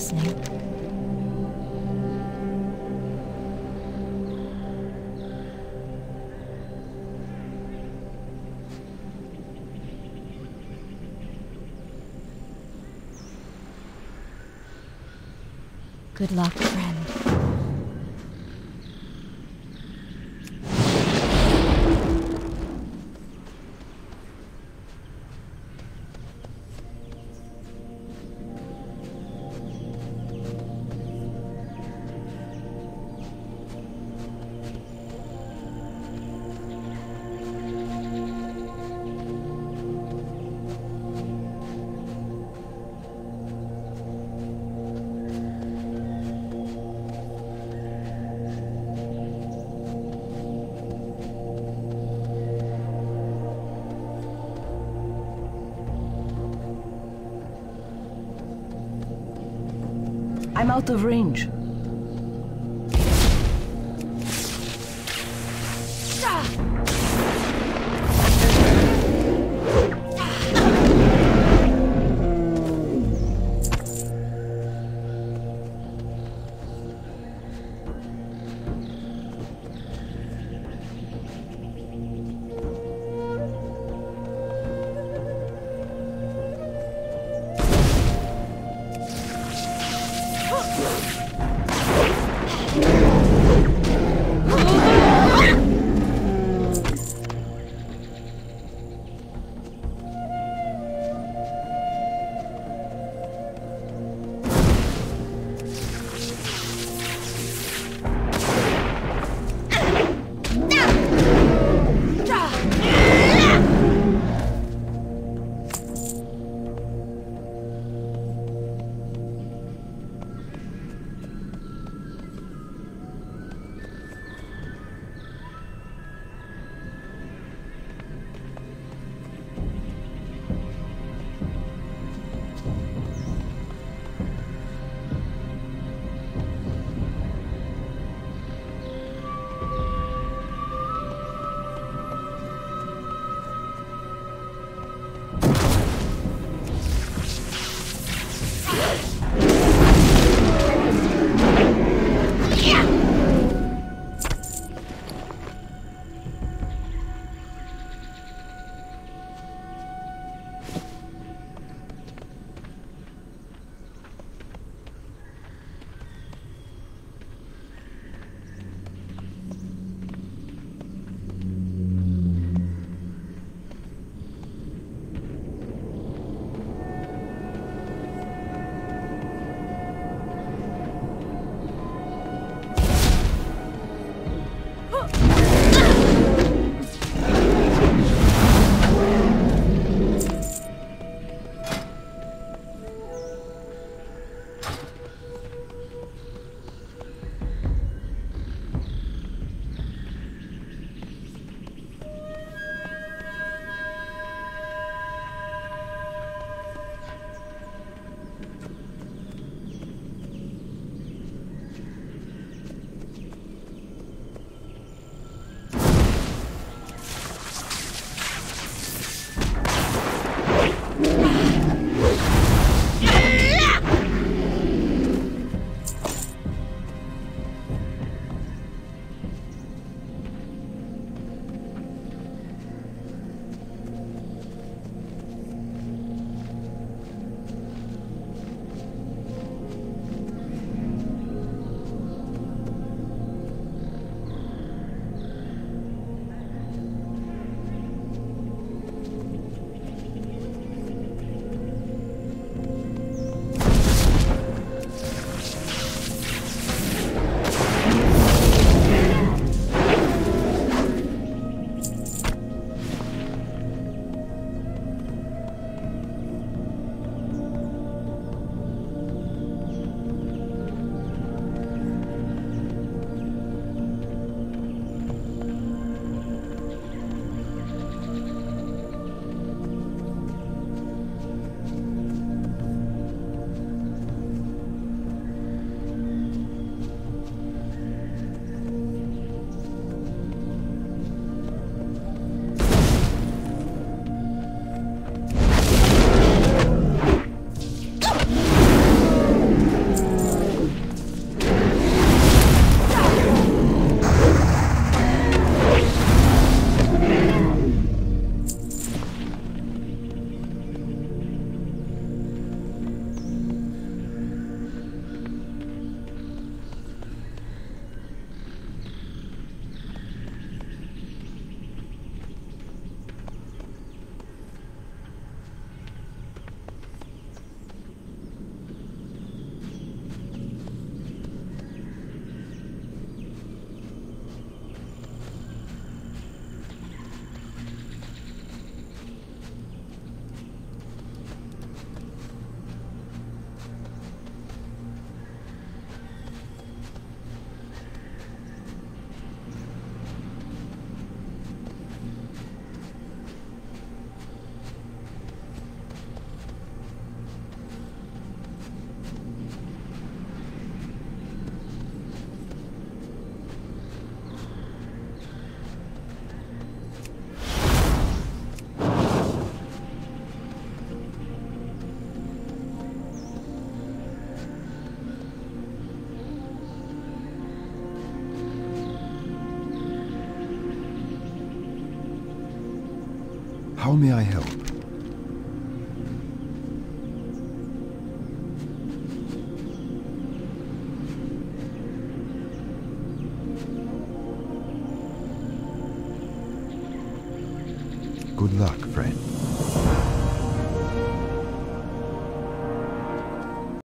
listening. Good luck, friend. I'm out of range. How may I help? Good luck, friend.